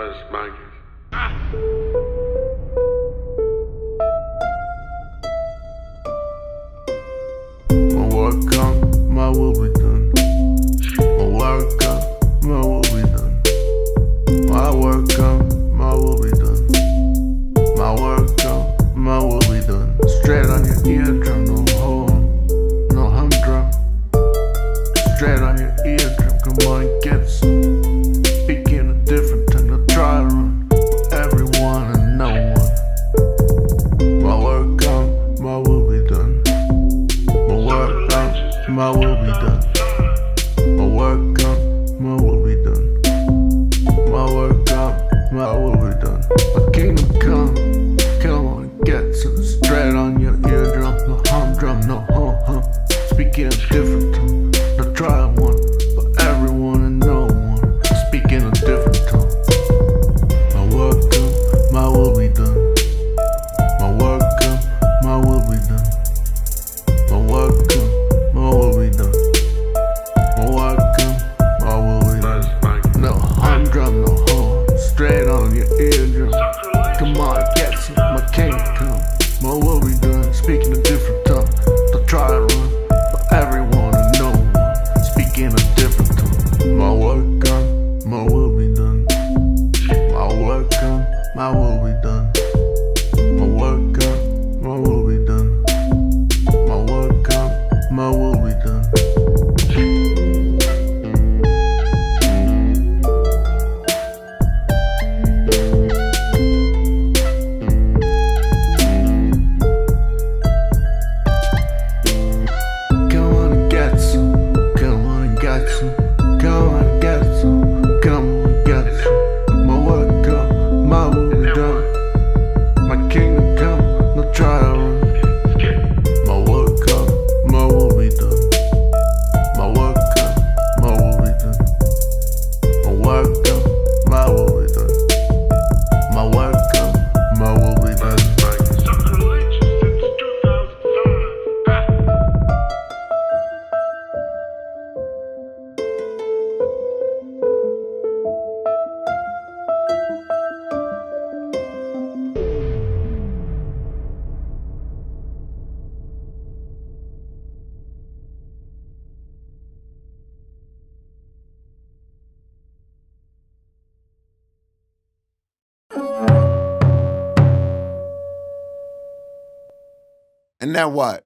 My work come, my will be done. My work come, my will be done. My work come, my will be done. My work come, my will be done. Straight on your ear. my will be done. My work come, my will be done. My work come, my will be done. My kingdom why would we done? And now what?